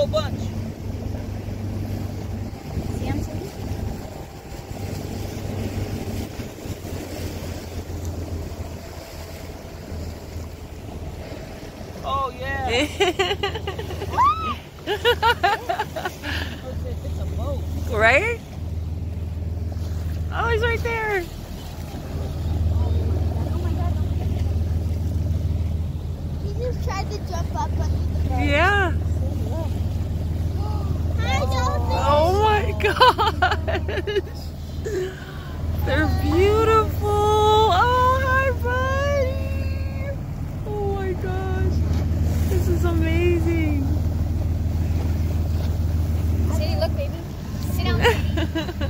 whole bunch. See, I'm saying? Oh yeah. it's a boat. right? Oh, he's right there. Oh my god, oh my god. He just tried to jump up under the boat. Yeah. gosh. They're beautiful. Oh, hi, buddy. Oh my gosh. This is amazing. See, look, baby. Sit down.